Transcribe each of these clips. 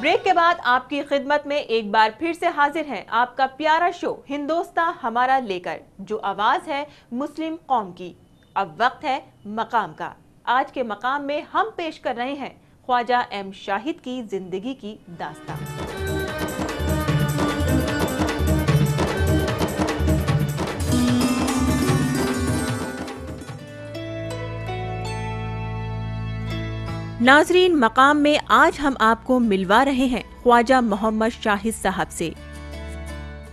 Break के बाद आपकी खिदमत में एक बार फिर से हाजिर हैं आपका प्यारा शो, हिंदोस्ता हमारा लेकर, जो आवाज़ है मुस्लिम कौम की। अब वक्त है मकाम का। आज के मकाम में हम पेश कर रहे हैं ख्वाजा एम शाहिद की ज़िंदगी की दास्तान। नाजरीन, मकाम में आज हम आपको मिलवा रहे हैं ख्वाजा मोहम्मद शाहिद साहब से।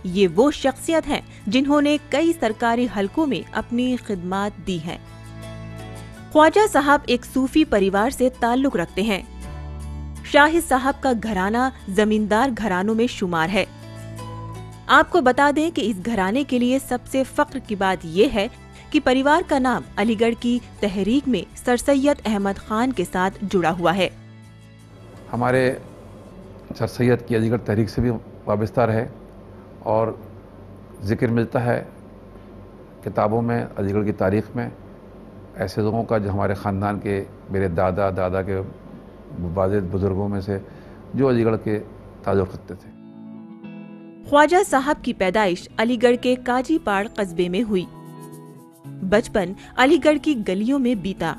ये वो शख्सियत हैं जिन्होंने कई सरकारी हलकों में अपनी खिदमत दी हैं। ख्वाजा साहब एक सूफी परिवार से ताल्लुक रखते हैं। शाहिद साहब का घराना जमींदार घरानों में शुमार है। आपको बता दें कि इस घराने के लिए सबसे फख्र की बात यह है कि परिवार का नाम अलीगढ़ की तहरीक में सर सैयद अहमद खान के साथ जुड़ा हुआ है। हमारे सर सैयद की अलीगढ़ तहरीक से भी वाबस्ता रहे और ज़िक्र मिलता है किताबों में अलीगढ़ की तारीख़ में ऐसे लोगों का जो हमारे ख़ानदान के मेरे दादा दादा के वाजिद बुज़ुर्गों में से जो अलीगढ़ के ताल्लुक़ रखते थे। ख्वाजा साहब की पैदाइश अलीगढ़ के काजीपाड़ कस्बे में हुई। बचपन अलीगढ़ की गलियों में बीता।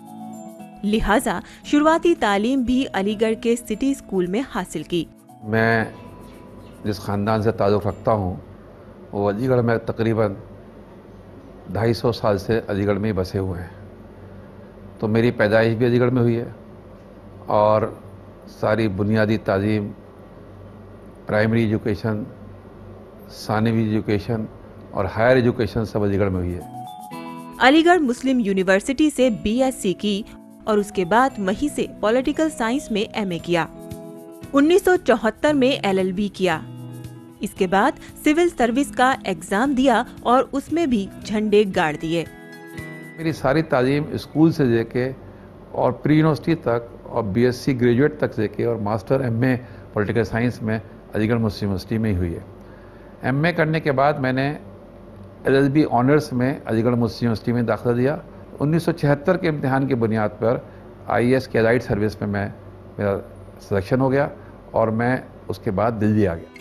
लिहाजा शुरुआती तालीम भी अलीगढ़ के सिटी स्कूल में हासिल की। मैं जिस ख़ानदान से ताल्लुक़ रखता हूँ, वो अलीगढ़ में तकरीबन ढाई सौ साल से अलीगढ़ में ही बसे हुए हैं। तो मेरी पैदाइश भी अलीगढ़ में हुई है और सारी बुनियादी तालीम, प्राइमरी एजुकेशन, सानवी एजुकेशन और हायर एजुकेशन सब अलीगढ़ में हुई है। अलीगढ़ मुस्लिम यूनिवर्सिटी से बीएससी की और उसके बाद मही से पॉलिटिकल साइंस में एमए किया। 1974 में एलएलबी किया। इसके बाद सिविल सर्विस का एग्ज़ाम दिया और उसमें भी झंडे गाड़ दिए। मेरी सारी तालीम स्कूल से लेके और प्री यूनिवर्सिटी तक और बीएससी ग्रेजुएट तक लेके और मास्टर एमए पॉलिटिकल साइंस में अलीगढ़ मुस्लिम यूनिवर्सिटी में ही हुई है। एमए करने के बाद मैंने एलएलबी ऑनर्स में अलीगढ़ मुस्लिम यूनिवर्सिटी में दाखिला दिया। 1976 के इम्तिहान की बुनियाद पर आईएएस के एलाइड सर्विस में मैं, मेरा सिलेक्शन हो गया और मैं उसके बाद दिल्ली आ गया।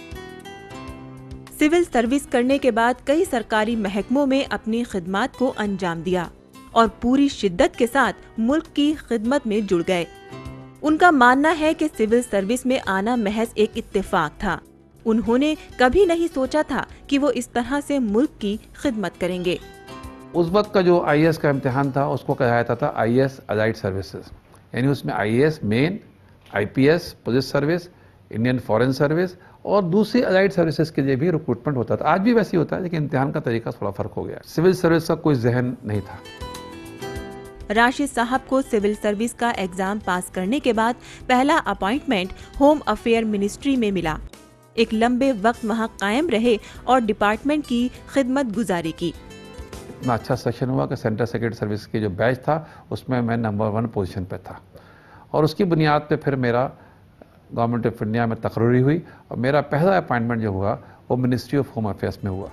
सिविल सर्विस करने के बाद कई सरकारी महकमों में अपनी खिदमत को अंजाम दिया और पूरी शिद्दत के साथ मुल्क की खिदमत में जुड़ गए। उनका मानना है कि सिविल सर्विस में आना महज एक इत्तेफाक था। उन्होंने कभी नहीं सोचा था कि वो इस तरह से मुल्क की खिदमत करेंगे। उस वक्त का जो आईएएस का इम्तिहान था उसको कहा जाता था आईएएस अलाइड सर्विसेज़ यानी उसमें IAS main IPS police service Indian foreign service और दूसरी अलाइड सर्विसेज़ के लिए भी रिक्रूटमेंट होता था। आज भी वैसे ही होता है लेकिन इम्तिहान का तरीका थोड़ा फ़र्क हो गया। सिविल सर्विस का कोई जहन नहीं था। राशिद साहब को सिविल सर्विस का एग्ज़ाम पास करने के बाद पहला अपॉइंटमेंट होम अफेयर मिनिस्ट्री में मिला। एक लंबे वक्त वहाँ कायम रहे और डिपार्टमेंट की खिदमत गुजारी की। इतना अच्छा सेक्शन हुआ कि सेंट्रल सेक्रेटरी सर्विस की जो बैच था उसमें मैं नंबर वन पोजीशन पे था। और उसकी बुनियाद पे फिर मेरा गवर्नमेंट ऑफ़ इंडिया में तकरूरी हुई और मेरा पहला अपॉइंटमेंट जो हुआ वो मिनिस्ट्री ऑफ़ होम अफेयर्स में हुआ।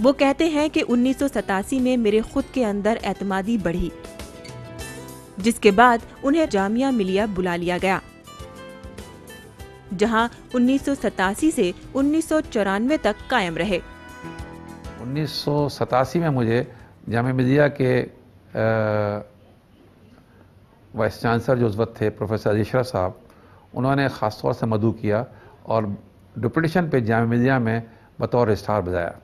वो कहते हैं कि उन्नीस में मेरे खुद के अंदर एतमादी बढ़ी जिसके बाद उन्हें जामिया मिलिया बुला लिया गया। जहाँ उन्नीस सौ सतासी से उन्नीस सौ चौरानवे तक कायम रहे। उन्नीस सौ सतासी में मुझे जाम मिलिया के वाइस चांसलर जो उस वक्त थे, प्रोफेसर अलीशरा साहब, उन्होंने ख़ास तौर से मधु किया और डिप्यूटेशन पे जाम मिलिया में बतौर स्टार बजाया।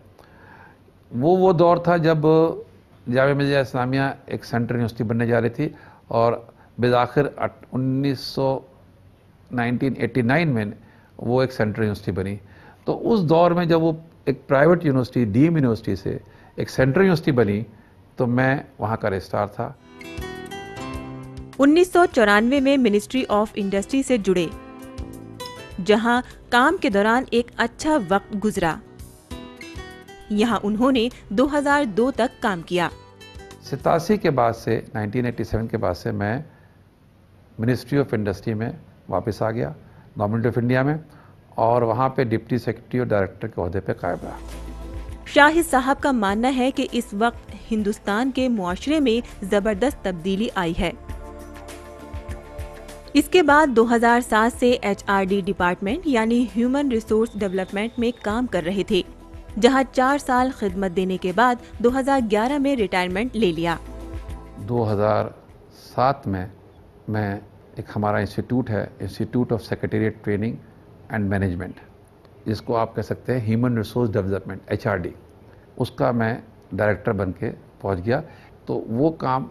वो वो दौर था जब जाम मिलिया इस्लामिया एक सेंट्रल यूनिवर्सिटी बनने जा रही थी और बिलाखिर उन्नीस 1989 में वो एक सेंट्रल यूनिवर्सिटी बनी। तो उस दौर में जब वो एक प्राइवेट यूनिवर्सिटी डीम यूनिवर्सिटी से एक सेंट्रल यूनिवर्सिटी बनी तो मैं वहाँ का रजिस्ट्रार था। उन्नीस में मिनिस्ट्री ऑफ़ इंडस्ट्री से जुड़े जहाँ काम के दौरान एक अच्छा वक्त गुजरा। यहाँ उन्होंने 2002 तक काम किया। सतासी के बाद से 1987 के बाद से मैं मिनिस्ट्री ऑफ़ इंडस्ट्री में वापस आ गया गवर्नमेंट ऑफ़ इंडिया में और वहाँ पे डिप्टी सेक्रेटरी और डायरेक्टर के अहदे पे कायम रहा। शाहिद साहब का मानना है कि इस वक्त हिंदुस्तान के मुआशरे में ज़बरदस्त तब्दीली आई है। इसके बाद 2007 से एच डिपार्टमेंट यानी ह्यूमन रिसोर्स डेवलपमेंट में काम कर रहे थे जहाँ चार साल खिदमत देने के बाद 2011 में रिटायरमेंट ले लिया। 2007 में मैं एक हमारा इंस्टीट्यूट है institute of secretariat training and management जिसको आप कह सकते हैं ह्यूमन रिसोर्स डेवलपमेंट एचआरडी। उसका मैं डायरेक्टर बन के पहुँच गया। तो वो काम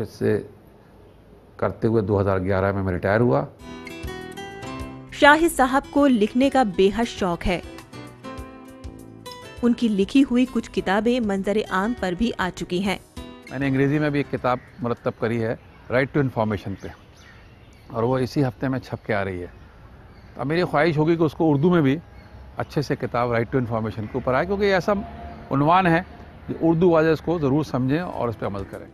से करते हुए 2011 में मैं रिटायर हुआ। शाहिद साहब को लिखने का बेहद शौक है। उनकी लिखी हुई कुछ किताबें मंजर आम पर भी आ चुकी हैं। मैंने अंग्रेज़ी में भी एक किताब मुरतब करी है राइट टू इन्फॉर्मेशन पे। और वो इसी हफ़्ते में छप के आ रही है। अब मेरी ख्वाहिश होगी कि उसको उर्दू में भी अच्छे से किताब राइट टू इन्फॉर्मेशन के ऊपर आए, क्योंकि ऐसा उनवान है कि उर्दू वाले इसको ज़रूर समझें और उस पर अमल करें।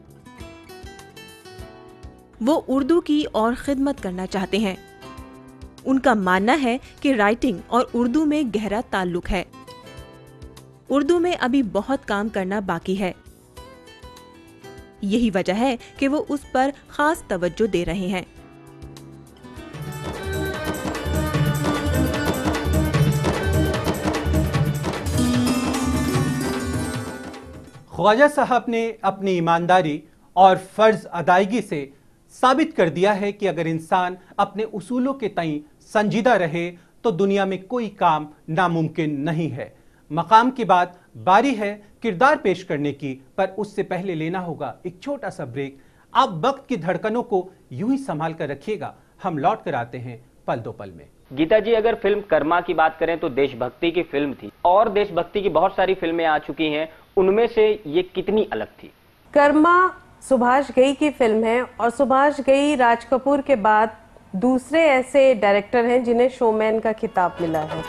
वो उर्दू की और खिदमत करना चाहते हैं। उनका मानना है कि राइटिंग और उर्दू में गहरा ताल्लुक है। उर्दू में अभी बहुत काम करना बाकी है। यही वजह है कि वो उस पर खास तवज्जो दे रहे हैं। ख्वाजा साहब ने अपनी ईमानदारी और फ़र्ज़ अदायगी से साबित कर दिया है कि अगर इंसान अपने उसूलों के तई संजीदा रहे तो दुनिया में कोई काम नामुमकिन नहीं है। मकाम की बात बारी है किरदार पेश करने की, पर उससे पहले लेना होगा एक छोटा सा ब्रेक। आप वक्त की धड़कनों को यूँ ही संभाल कर रखिएगा। हम लौट कर आते हैं पल दो पल में। गीता जी, अगर फ़िल्म कर्मा की बात करें तो देशभक्ति की फ़िल्म थी। और देशभक्ति की बहुत सारी फ़िल्में आ चुकी हैं। उनमें से ये कितनी अलग थी? कर्मा सुभाष गई की फ़िल्म है और सुभाष गई, राज कपूर के बाद दूसरे ऐसे डायरेक्टर हैं जिन्हें शोमैन का खिताब मिला है।